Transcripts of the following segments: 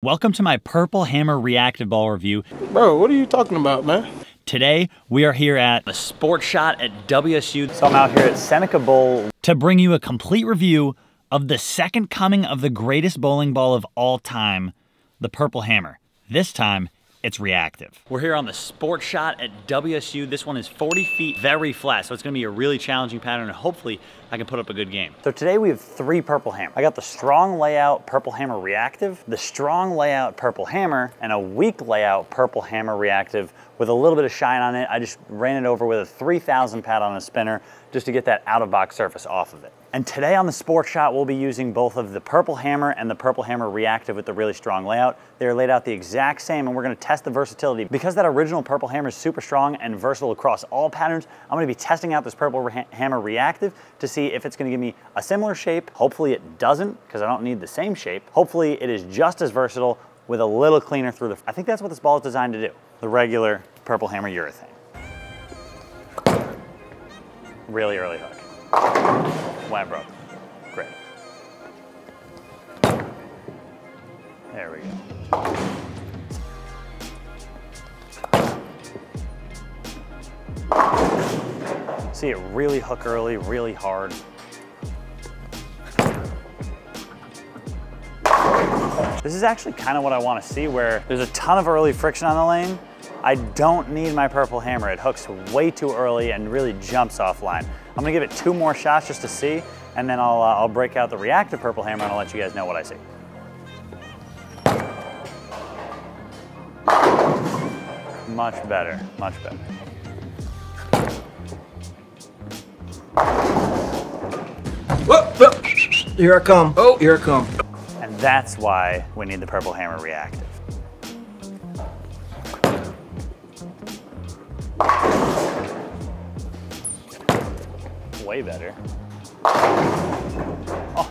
Welcome to my Purple Hammer reactive ball review. Bro, what are you talking about, man? Today, we are here at the Sports Shot at WSU. So I'm out here at Seneca Bowl to bring you a complete review of the second coming of the greatest bowling ball of all time, the Purple Hammer. This time, it's reactive. We're here on the Sport Shot at WSU. This one is 40 feet, very flat, so it's gonna be a really challenging pattern and hopefully I can put up a good game. So today we have three Purple Hammer. I got the strong layout Purple Hammer Reactive, the strong layout Purple Hammer, and a weak layout Purple Hammer Reactive with a little bit of shine on it. I just ran it over with a 3000 pad on a spinner just to get that out of box surface off of it. And today on the Sport Shot, we'll be using both of the Purple Hammer and the Purple Hammer Reactive with the really strong layout. They're laid out the exact same and we're gonna test the versatility. Because that original Purple Hammer is super strong and versatile across all patterns, I'm gonna be testing out this Purple Hammer Reactive to see if it's gonna give me a similar shape. Hopefully it doesn't, because I don't need the same shape. Hopefully it is just as versatile with a little cleaner through the, I think that's what this ball is designed to do. The regular Purple Hammer urethane. Really early hook. Broke. Great. There we go. See it really hook early, really hard. This is actually kind of what I want to see where there's a ton of early friction on the lane. I don't need my purple hammer. It hooks way too early and really jumps offline. I'm gonna give it two more shots just to see, and then I'll, uh, I'll break out the reactive purple hammer and I'll let you guys know what I see. Much better, much better. Whoop, Here I come. Oh, here I come. And that's why we need the purple hammer reactive. Way better. Oh.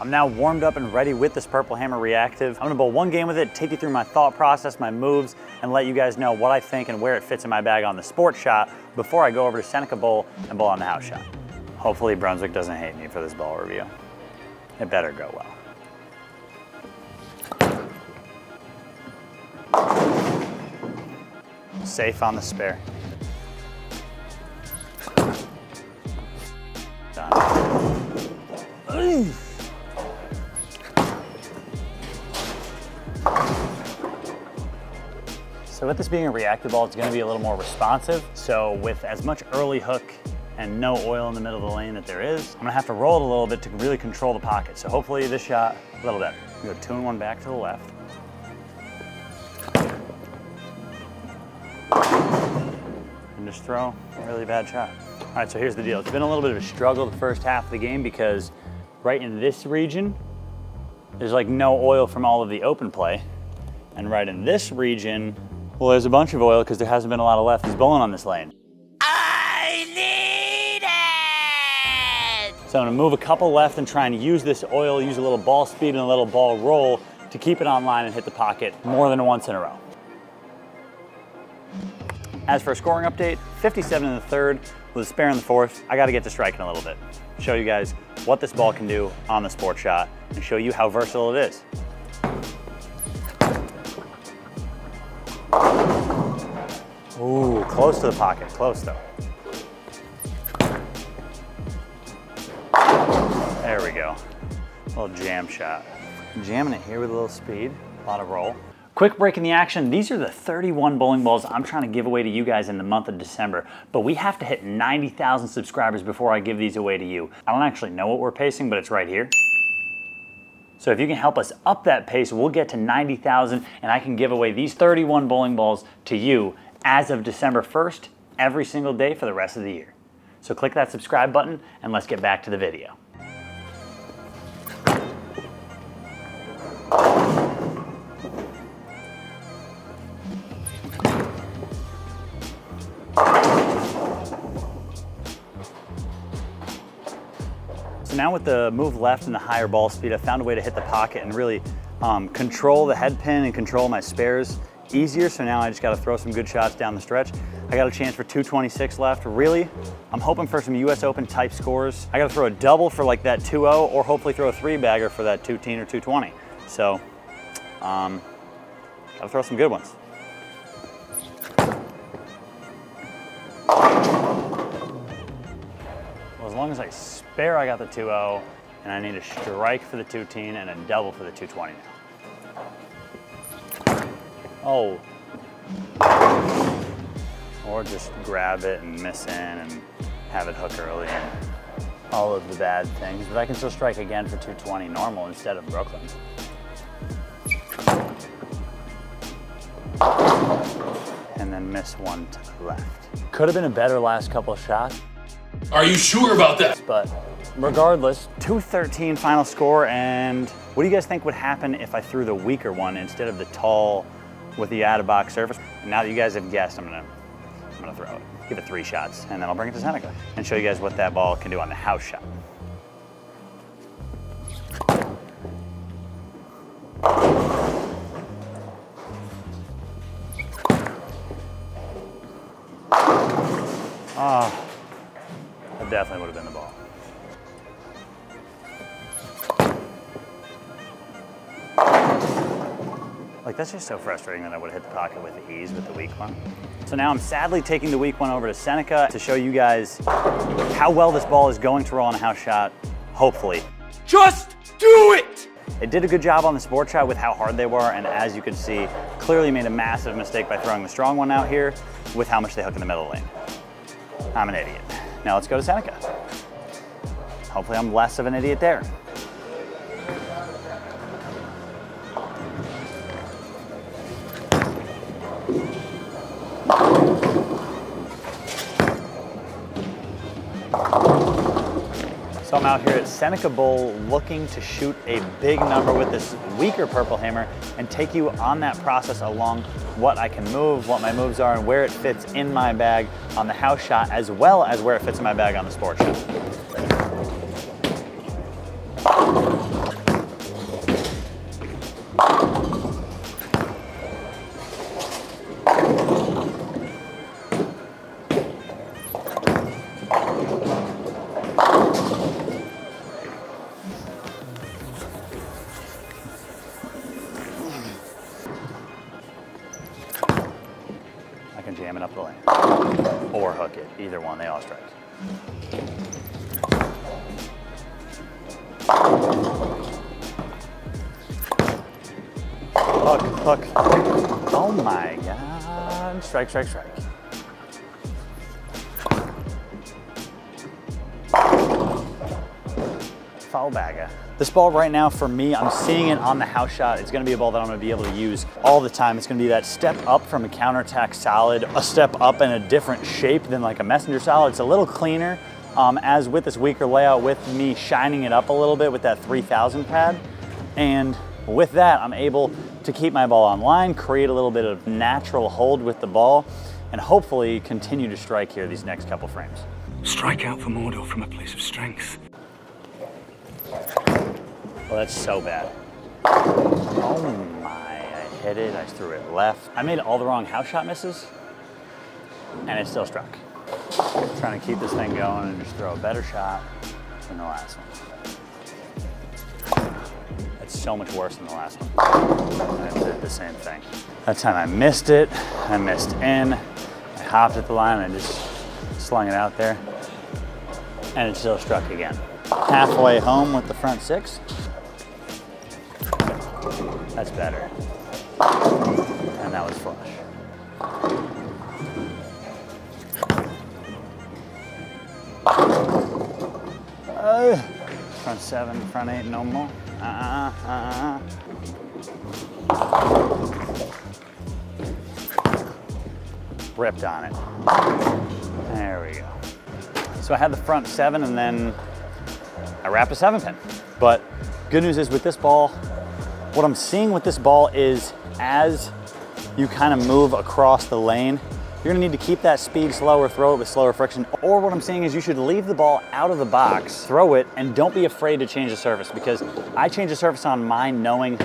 I'm now warmed up and ready with this Purple Hammer Reactive. I'm gonna bowl one game with it, take you through my thought process, my moves, and let you guys know what I think and where it fits in my bag on the sport shot before I go over to Seneca Bowl and bowl on the house shot. Hopefully Brunswick doesn't hate me for this ball review. It better go well. Safe on the spare. Done. So with this being a reactive ball, it's gonna be a little more responsive. So with as much early hook and no oil in the middle of the lane that there is, I'm gonna have to roll it a little bit to really control the pocket. So hopefully this shot, a little better. Go two and one back to the left. And just throw a really bad shot. All right, so here's the deal. It's been a little bit of a struggle the first half of the game because right in this region, there's like no oil from all of the open play. And right in this region, well, there's a bunch of oil because there hasn't been a lot of left. lefties bowling on this lane. I need it! So I'm gonna move a couple left and try and use this oil, use a little ball speed and a little ball roll to keep it online and hit the pocket more than once in a row. As for a scoring update, 57 in the third with a spare in the fourth. I gotta get to striking a little bit. Show you guys what this ball can do on the sport shot and show you how versatile it is. Ooh, close to the pocket, close though. There we go. A little jam shot. Jamming it here with a little speed, a lot of roll. Quick break in the action. These are the 31 bowling balls I'm trying to give away to you guys in the month of December, but we have to hit 90,000 subscribers before I give these away to you. I don't actually know what we're pacing, but it's right here. So if you can help us up that pace, we'll get to 90,000 and I can give away these 31 bowling balls to you as of December 1st, every single day for the rest of the year. So click that subscribe button and let's get back to the video. The move left and the higher ball speed, I found a way to hit the pocket and really um, control the head pin and control my spares easier. So now I just gotta throw some good shots down the stretch. I got a chance for 226 left. Really, I'm hoping for some US Open type scores. I gotta throw a double for like that 2-0 or hopefully throw a three bagger for that 210 or 220. So Um, gotta throw some good ones. Long as I spare, I got the 2-0, and I need a strike for the 2-10 and a double for the 220 now. Oh. Or just grab it and miss in and have it hook early and all of the bad things. But I can still strike again for 220 normal instead of Brooklyn. And then miss one to the left. Could have been a better last couple shots. Are you sure about that? But regardless, 213 final score. And what do you guys think would happen if I threw the weaker one instead of the tall with the out of box surface? And Now that you guys have guessed, I'm gonna, I'm gonna throw it. Give it three shots, and then I'll bring it to Seneca and show you guys what that ball can do on the house shot. That would have been the ball. Like that's just so frustrating that I would have hit the pocket with the ease with the weak one. So now I'm sadly taking the weak one over to Seneca to show you guys how well this ball is going to roll on a house shot, hopefully. Just do it! It did a good job on the sport shot with how hard they were, and as you can see, clearly made a massive mistake by throwing the strong one out here with how much they hook in the middle lane. I'm an idiot. Now let's go to Seneca. Hopefully I'm less of an idiot there. So I'm out here at Seneca Bowl looking to shoot a big number with this weaker purple hammer and take you on that process along what I can move, what my moves are, and where it fits in my bag on the house shot, as well as where it fits in my bag on the sport shot. Or hook it, either one, they all strike. Hook, hook. Oh my God. Strike, strike, strike. Foul bagger. This ball right now for me, I'm seeing it on the house shot. It's gonna be a ball that I'm gonna be able to use all the time. It's gonna be that step up from a counterattack solid, a step up in a different shape than like a messenger solid. It's a little cleaner, um, as with this weaker layout, with me shining it up a little bit with that 3000 pad. And with that, I'm able to keep my ball online, create a little bit of natural hold with the ball, and hopefully continue to strike here these next couple frames. Strike out for Mordor from a place of strength. Well, that's so bad. Oh my, I hit it, I threw it left. I made all the wrong house shot misses, and it still struck. trying to keep this thing going and just throw a better shot than the last one. It's so much worse than the last one. I did the same thing. That time I missed it, I missed in, I hopped at the line, I just slung it out there, and it still struck again. Halfway home with the front six. That's better. And that was flush. Uh, front seven, front eight, no more. Uh-uh, uh-uh. Ripped on it. There we go. So I had the front seven and then I wrap a seven pin. But good news is with this ball, what I'm seeing with this ball is as you kind of move across the lane, you're gonna need to keep that speed slower, throw it with slower friction. Or what I'm saying is you should leave the ball out of the box, throw it, and don't be afraid to change the surface because I change the surface on mine knowing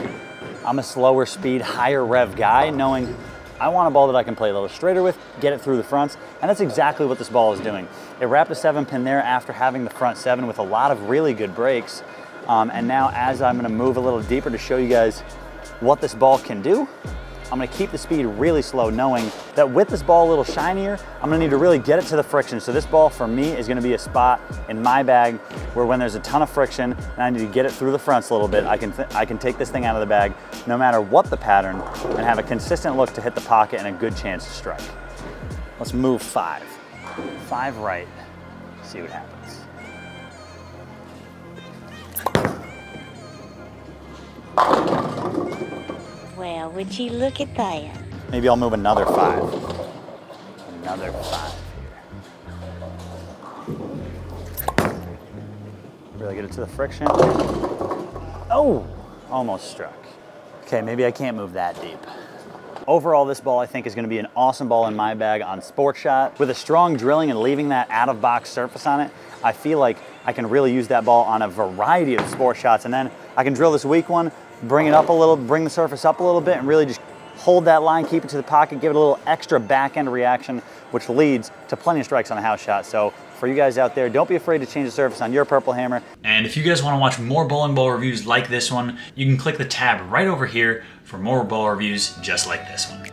I'm a slower speed, higher rev guy, knowing I want a ball that I can play a little straighter with, get it through the fronts, and that's exactly what this ball is doing. It wrapped a seven pin there after having the front seven with a lot of really good breaks. Um, and now as I'm gonna move a little deeper to show you guys what this ball can do, I'm gonna keep the speed really slow knowing that with this ball a little shinier, I'm gonna need to really get it to the friction. So this ball for me is gonna be a spot in my bag where when there's a ton of friction and I need to get it through the fronts a little bit, I can, I can take this thing out of the bag no matter what the pattern and have a consistent look to hit the pocket and a good chance to strike. Let's move five. Five right, see what happens. Well, would you look at that? Maybe I'll move another five. Another five here. Really get it to the friction. Oh, almost struck. Okay, maybe I can't move that deep. Overall, this ball I think is gonna be an awesome ball in my bag on Sport Shot. With a strong drilling and leaving that out of box surface on it, I feel like I can really use that ball on a variety of sport shots. And then I can drill this weak one, bring it up a little, bring the surface up a little bit and really just hold that line, keep it to the pocket, give it a little extra back end reaction, which leads to plenty of strikes on a house shot. So for you guys out there, don't be afraid to change the surface on your Purple Hammer. And if you guys want to watch more bowling ball reviews like this one, you can click the tab right over here for more ball reviews just like this one.